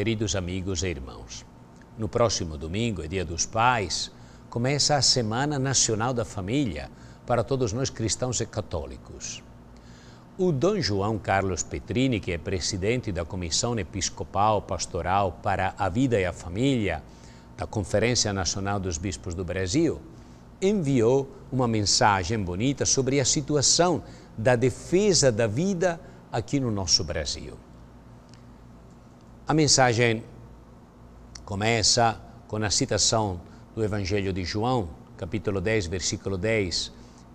queridos amigos e irmãos. No próximo domingo, é Dia dos Pais, começa a Semana Nacional da Família para todos nós cristãos e católicos. O Dom João Carlos Petrini, que é presidente da Comissão Episcopal Pastoral para a Vida e a Família da Conferência Nacional dos Bispos do Brasil, enviou uma mensagem bonita sobre a situação da defesa da vida aqui no nosso Brasil. A mensagem começa com a citação do Evangelho de João, capítulo 10, versículo 10.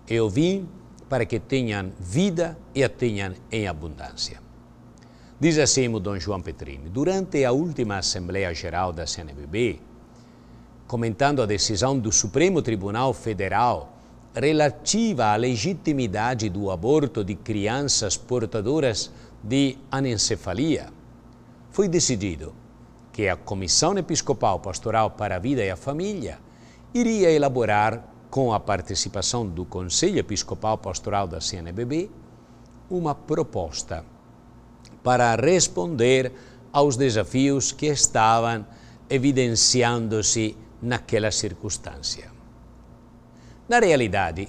Eu vim para que tenham vida e a tenham em abundância. Diz assim o Dom João Petrini, durante a última Assembleia Geral da CNBB, comentando a decisão do Supremo Tribunal Federal relativa à legitimidade do aborto de crianças portadoras de anencefalia, foi decidido que a Comissão Episcopal Pastoral para a Vida e a Família iria elaborar com a participação do Conselho Episcopal Pastoral da CNBB, uma proposta para responder aos desafios que estavam evidenciando-se naquela circunstância. Na realidade,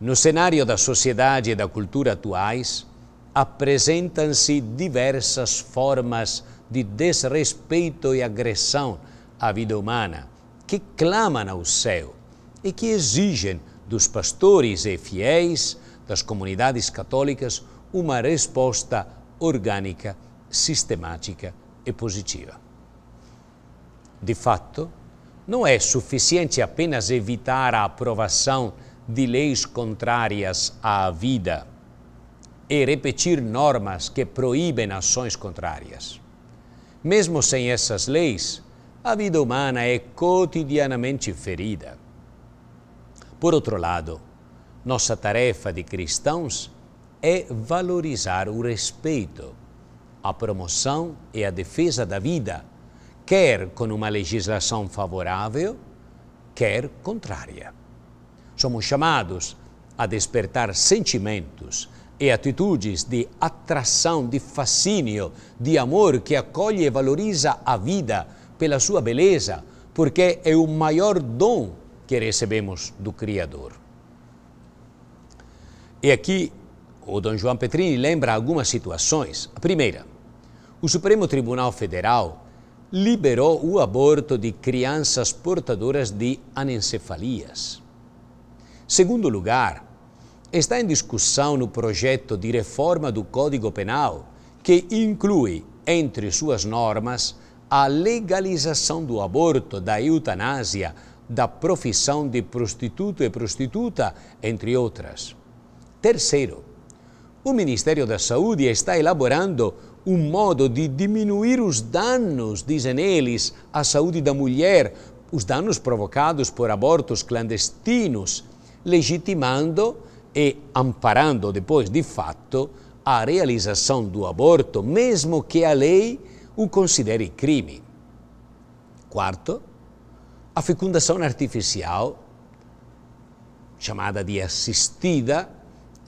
no cenário da sociedade e da cultura atuais, apresentam-se diversas formas de desrespeito e agressão à vida humana que clamam ao céu e que exigem dos pastores e fiéis das comunidades católicas uma resposta orgânica, sistemática e positiva. De fato, não é suficiente apenas evitar a aprovação de leis contrárias à vida e repetir normas que proíbem ações contrárias. Mesmo sem essas leis, a vida humana é cotidianamente ferida. Por outro lado, nossa tarefa de cristãos é valorizar o respeito, a promoção e a defesa da vida, quer com uma legislação favorável, quer contrária. Somos chamados a despertar sentimentos e atitudes de atração, de fascínio, de amor que acolhe e valoriza a vida pela sua beleza, porque é o maior dom que recebemos do Criador. E aqui o Dom João Petrini lembra algumas situações. A primeira, o Supremo Tribunal Federal liberou o aborto de crianças portadoras de anencefalias. Segundo lugar, está em discussão no projeto de reforma do Código Penal, que inclui, entre suas normas, a legalização do aborto, da eutanásia, da profissão de prostituto e prostituta, entre outras. Terceiro, o Ministério da Saúde está elaborando um modo de diminuir os danos, dizem eles, à saúde da mulher, os danos provocados por abortos clandestinos, legitimando e amparando depois, de fato, a realização do aborto, mesmo que a lei o considere crime. Quarto, a fecundação artificial, chamada de assistida,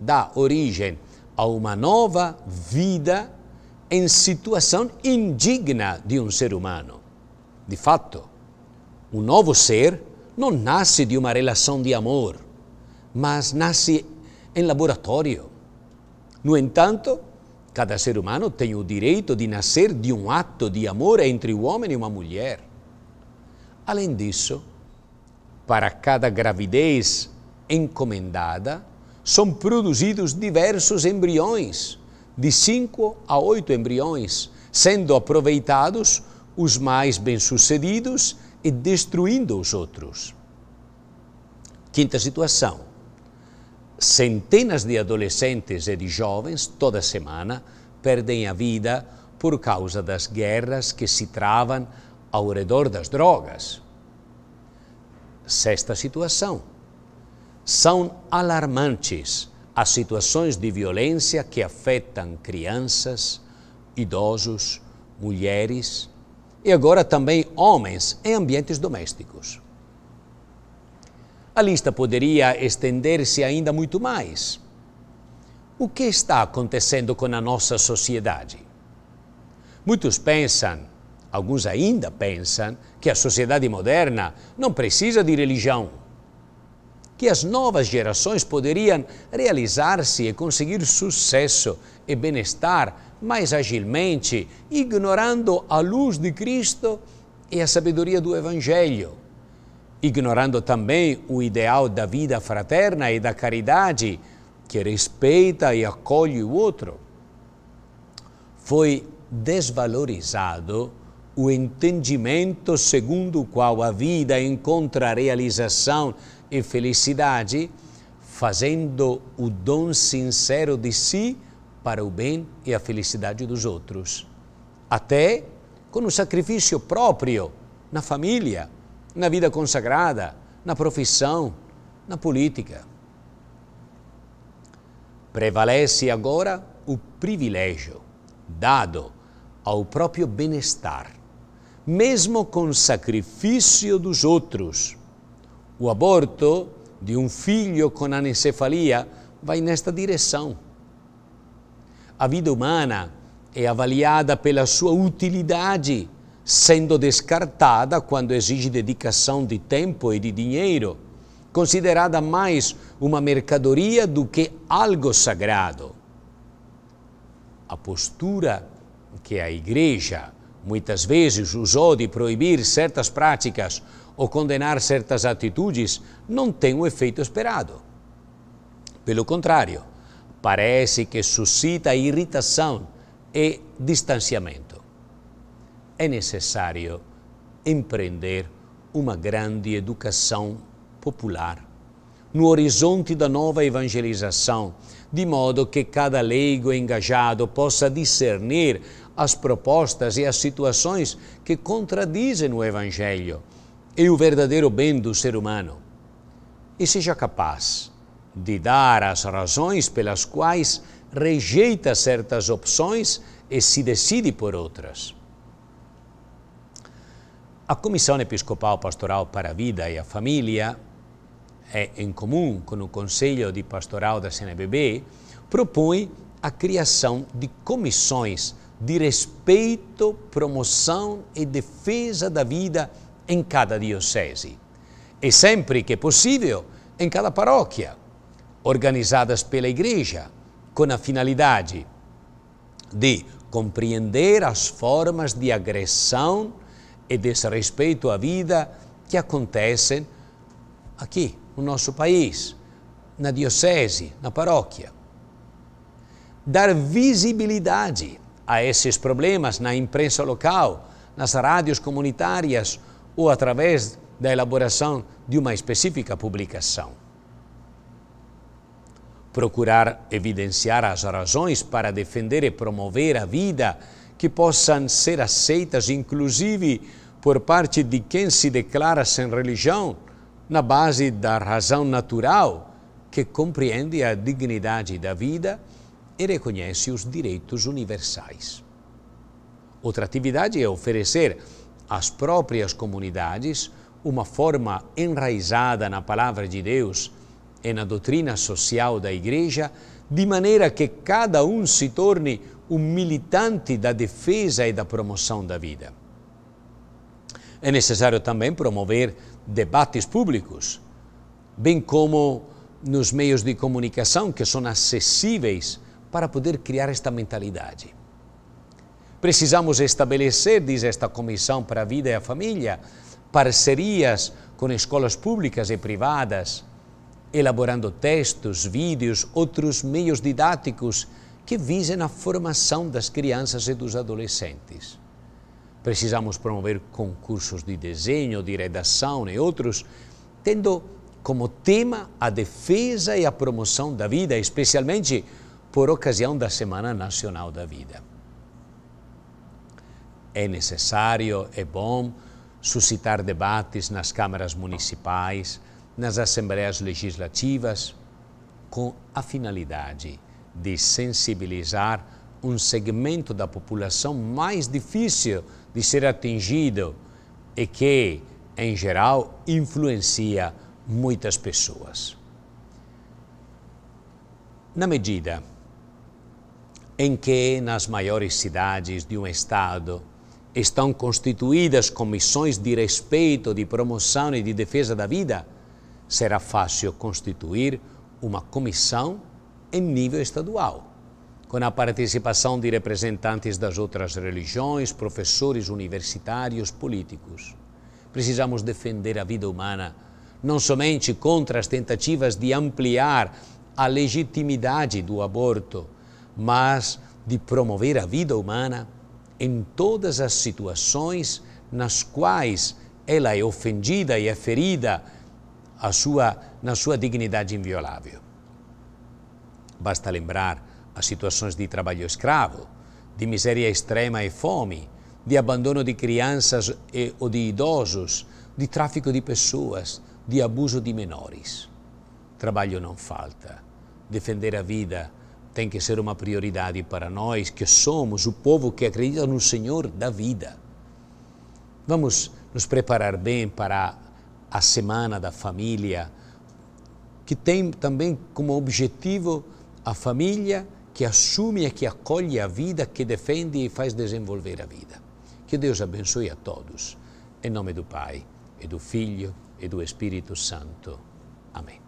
dá origem a uma nova vida em situação indigna de um ser humano. De fato, um novo ser não nasce de uma relação de amor, mas nasce em laboratório. No entanto, cada ser humano tem o direito de nascer de um ato de amor entre o homem e uma mulher. Além disso, para cada gravidez encomendada, são produzidos diversos embriões, de cinco a oito embriões, sendo aproveitados os mais bem-sucedidos e destruindo os outros. Quinta situação. Centenas de adolescentes e de jovens, toda semana, perdem a vida por causa das guerras que se travam ao redor das drogas. Sexta situação. São alarmantes as situações de violência que afetam crianças, idosos, mulheres e agora também homens em ambientes domésticos. A lista poderia estender-se ainda muito mais. O que está acontecendo com a nossa sociedade? Muitos pensam Alguns ainda pensam que a sociedade moderna não precisa de religião, que as novas gerações poderiam realizar-se e conseguir sucesso e bem-estar mais agilmente, ignorando a luz de Cristo e a sabedoria do Evangelho, ignorando também o ideal da vida fraterna e da caridade, que respeita e acolhe o outro. Foi desvalorizado o entendimento segundo o qual a vida encontra realização e felicidade, fazendo o dom sincero de si para o bem e a felicidade dos outros, até com o sacrifício próprio na família, na vida consagrada, na profissão, na política. Prevalece agora o privilégio dado ao próprio bem-estar, mesmo com sacrifício dos outros. O aborto de um filho com anencefalia vai nesta direção a vida humana é avaliada pela sua utilidade, sendo descartada quando exige dedicação de tempo e de dinheiro, considerada mais uma mercadoria do que algo sagrado. A postura que a Igreja muitas vezes usou de proibir certas práticas ou condenar certas atitudes não tem o efeito esperado. Pelo contrário, parece que suscita irritação e distanciamento. É necessário empreender uma grande educação popular no horizonte da nova evangelização, de modo que cada leigo engajado possa discernir as propostas e as situações que contradizem o Evangelho e o verdadeiro bem do ser humano, e seja capaz de dar as razões pelas quais rejeita certas opções e se decide por outras. A Comissão Episcopal Pastoral para a Vida e a Família, é, em comum com o Conselho de Pastoral da CNBB, propõe a criação de comissões de respeito, promoção e defesa da vida em cada diocese. E sempre que possível, em cada paróquia organizadas pela Igreja, com a finalidade de compreender as formas de agressão e desrespeito à vida que acontecem aqui no nosso país, na diocese, na paróquia. Dar visibilidade a esses problemas na imprensa local, nas rádios comunitárias ou através da elaboração de uma específica publicação procurar evidenciar as razões para defender e promover a vida que possam ser aceitas, inclusive por parte de quem se declara sem religião, na base da razão natural que compreende a dignidade da vida e reconhece os direitos universais. Outra atividade é oferecer às próprias comunidades uma forma enraizada na palavra de Deus e na doutrina social da Igreja, de maneira que cada um se torne um militante da defesa e da promoção da vida. É necessário também promover debates públicos, bem como nos meios de comunicação que são acessíveis para poder criar esta mentalidade. Precisamos estabelecer, diz esta Comissão para a Vida e a Família, parcerias com escolas públicas e privadas, elaborando textos, vídeos, outros meios didáticos que visem a formação das crianças e dos adolescentes. Precisamos promover concursos de desenho, de redação e outros, tendo como tema a defesa e a promoção da vida, especialmente por ocasião da Semana Nacional da Vida. É necessário, é bom, suscitar debates nas câmaras municipais, nas assembleias legislativas com a finalidade de sensibilizar um segmento da população mais difícil de ser atingido e que, em geral, influencia muitas pessoas. Na medida em que nas maiores cidades de um estado estão constituídas comissões de respeito, de promoção e de defesa da vida, será fácil constituir uma comissão em nível estadual, com a participação de representantes das outras religiões, professores universitários, políticos. Precisamos defender a vida humana não somente contra as tentativas de ampliar a legitimidade do aborto, mas de promover a vida humana em todas as situações nas quais ela é ofendida e é ferida a sua, na sua dignidade inviolável. Basta lembrar as situações de trabalho escravo, de miséria extrema e fome, de abandono de crianças e, ou de idosos, de tráfico de pessoas, de abuso de menores. Trabalho não falta. Defender a vida tem que ser uma prioridade para nós que somos o povo que acredita no Senhor da vida. Vamos nos preparar bem para a Semana da Família, que tem também como objetivo a família que assume e que acolhe a vida, que defende e faz desenvolver a vida. Que Deus abençoe a todos. Em nome do Pai, e do Filho, e do Espírito Santo. Amém.